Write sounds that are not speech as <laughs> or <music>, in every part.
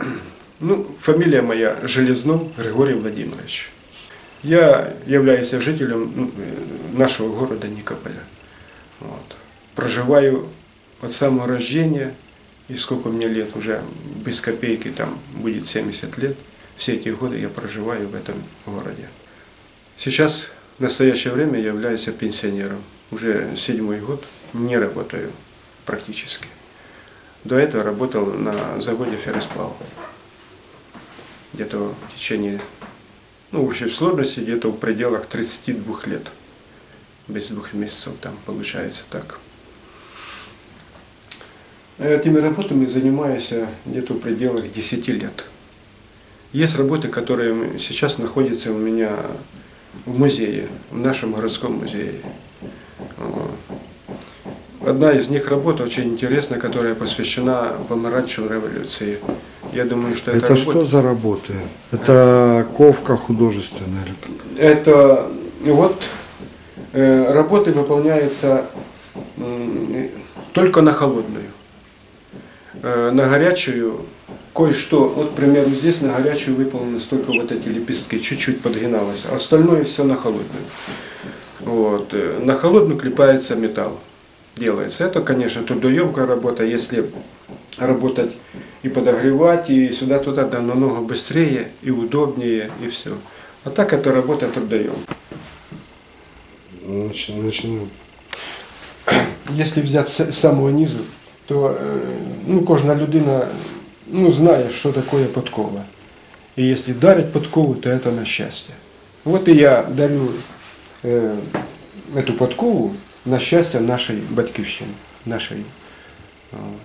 <clears throat> Ну, фамилия моя Железном Григорий Владимирович. Я являюсь жителем ну, э, нашего города Никополя. Вот. Проживаю от самого рождения, и сколько мне лет, уже без копейки, там будет 70 лет. Все эти годы я проживаю в этом городе. Сейчас, в настоящее время, я являюсь пенсионером. Уже седьмой год не работаю практически. До этого работал на заводе ферросплав. Где-то в течение, ну, в общей сложности, где-то в пределах 32 лет. Без двух месяцев там получается так. Этими работами занимаюсь где-то в пределах 10 лет. Есть работы, которые сейчас находятся у меня в музее, в нашем городском музее. Одна из них работа очень интересная, которая посвящена помаранчевой революции. Я думаю, что это, Это что за работы? Это ковка художественная? или? Это вот э, работы выполняются м, только на холодную. Э, на горячую кое-что, вот, к примеру, здесь на горячую выполнены только вот эти лепестки, чуть-чуть подгиналось, а остальное все на холодную. Вот. э, На холодную клепается металл, делается. Это, конечно, трудоемкая работа, если работать и подогревать, и сюда-туда, да, намного быстрее и удобнее, и все. А так это работа трудоемкая. Начи- Начну. Якщо взяти з самого низу, то е, ну, кожна людина ну, знає, що таке подкова. І якщо дарять подкову, то це на щастя. От і я дарю е, эту подкову на щастя нашої батьківщини, нашої. Вот.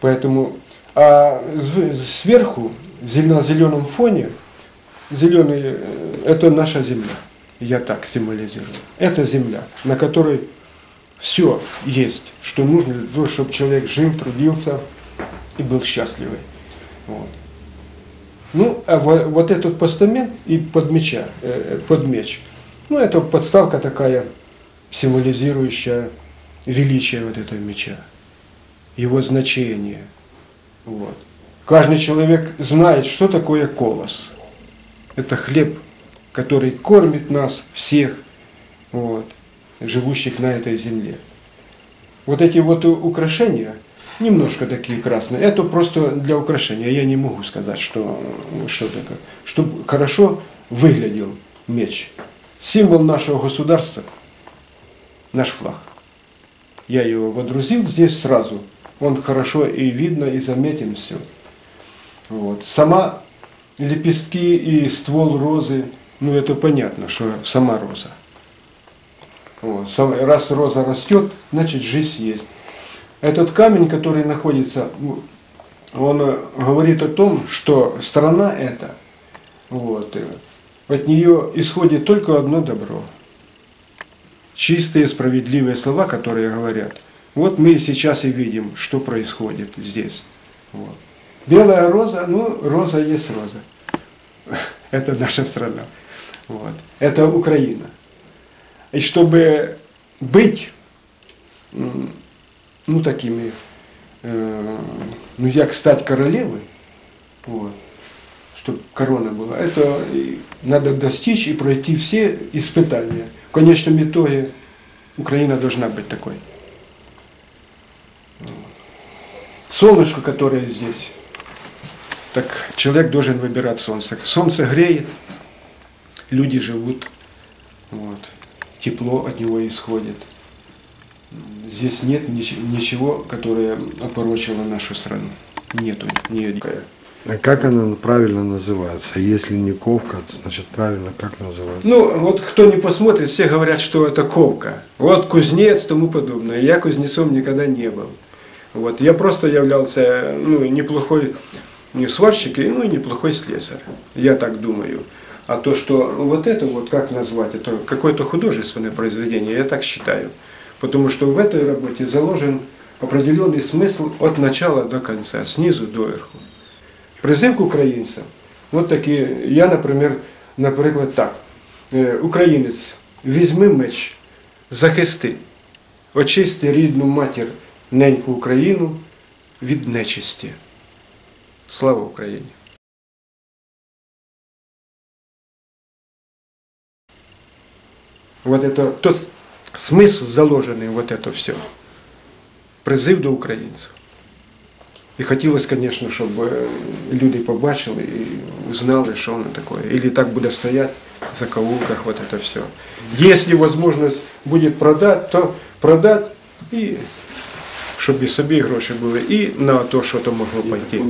Поэтому, а зв- сверху, зел- на зеленом фоне, зеленый, э, это наша земля. Я так символизирую. Это земля, на которой все есть, что нужно для того, чтобы человек жил, трудился и был счастливый. Вот. Ну, а во- вот этот постамент и под, меча, э, под меч, ну, это подставка такая, символизирующая величие вот этого меча, его значение. Вот. Каждый человек знает, что такое колос. Это хлеб, который кормит нас всех, вот, живущих на этой земле. Вот эти вот украшения, немножко такие красные, это просто для украшения. Я не могу сказать, что, что такое. Чтобы хорошо выглядел меч. Символ нашего государства, наш флаг. Я его водрузил здесь сразу. Он хорошо и видно, и заметен все. Вот. Сама лепестки и ствол розы, ну это понятно, что сама роза. Вот. Раз роза растет, значит жизнь есть. Этот камень, который находится, он говорит о том, что страна эта, вот, э, от нее исходит только одно добро. Чистые, справедливые слова, которые говорят. Вот мы сейчас и видим, что происходит здесь. Вот. Белая роза, ну, роза есть роза. <laughs> Это наша страна. Вот. Это Украина. И чтобы быть ну, такими, э, ну, як стать королевой, вот, чтобы корона была, это надо достичь и пройти все испытания. В конечном итоге Украина должна быть такой. Солнышко, которое здесь, так человек должен выбирать солнце. Солнце греет, люди живут, вот, тепло от него исходит. Здесь нет нич- ничего, которое опорочило нашу страну. Нету. А как она правильно называется? Если не ковка, значит правильно как называется? Ну, вот кто не посмотрит, все говорят, что это ковка. Вот кузнец, тому подобное. Я кузнецом никогда не был. Вот. Я просто являлся ну, неплохой не сварщик, и, ну неплохой слесарь. Я так думаю. А то, что вот это вот, как назвать, это какое-то художественное произведение, я так считаю. Потому что в этой работе заложен определенный смысл от начала до конца, снизу до верху. Призыв к українцям. От такі, я, наприклад, наприклад, так. Е, Українець, візьми меч, захисти, очисти рідну матір, неньку Україну від нечисті. Слава Україні! Вот это, то с- смысл заложенный в вот это все. Призив до українців. І хотілося, звісно, щоб е, люди побачили і узнали, що воно таке. Или так буде стояти в закоулках, вот это все. Если возможность будет продать, то продать і щоб і собі гроші були, і на то, що то могло пойти.